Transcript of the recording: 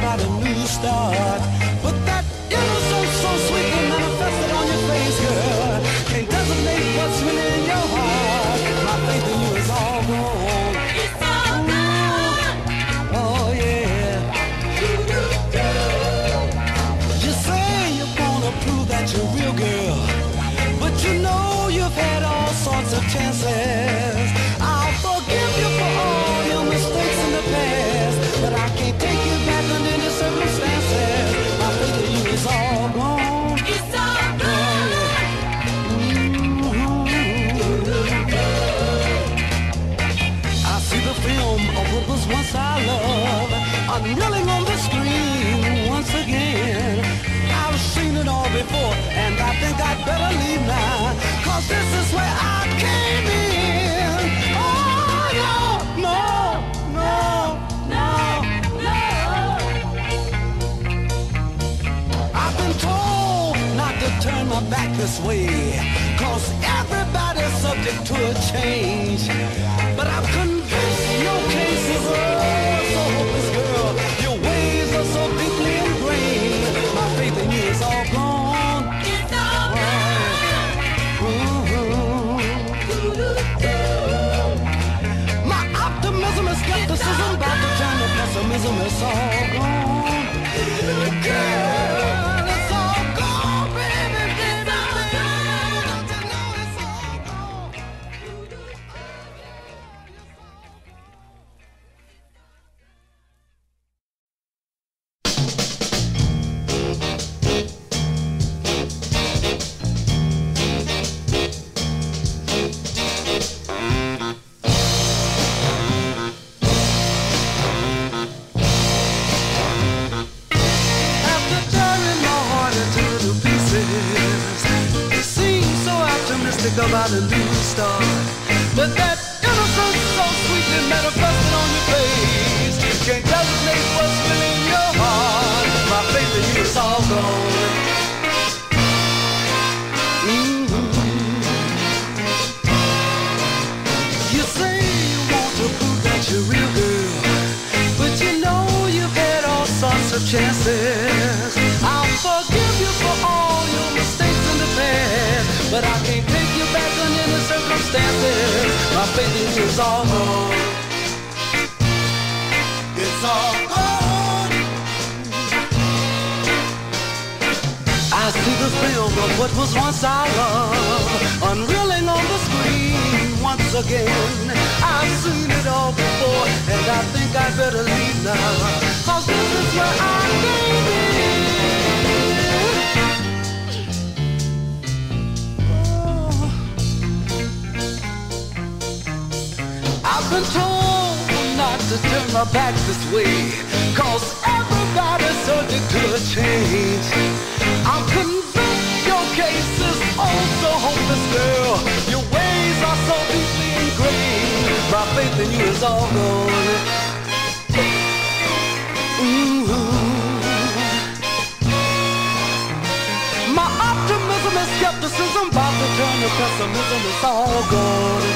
about a new start. But that innocence so sweetly manifested on your face, girl, can't designate what's really in your heart. My faith in you is all gone. It's all gone. Oh yeah. You say you wanna prove that you're real, girl, but you know you've had all sorts of chances. The film of what was once our love unrolling on the screen once again. I've seen it all before, and I think I'd better leave now, cause this is where I came in. Oh, no, no, no, no. I've been told not to turn my back this way, cause everybody's subject to a change. But I'm convinced your case is all gone, get out of my life. oh, start. But that innocence so sweetly manifested on your face can't designate what's really in your heart. My faith in you is all gone. Mhm. You say you want to prove that you're real but you know you've had all sorts of chances. My faith is all gone. It's all gone. I see the film of what was once our love on the screen once again. I've seen it all before, and I think I'd better leave now. Cause this is where I Been told not to turn my back this way, cause everybody's subject to a change. I'm convinced your case is oh so hopeless, girl. Your ways are so deeply ingrained. My faith in you is all gone. Ooh. My optimism and skepticism about to turn to pessimism. It's all gone.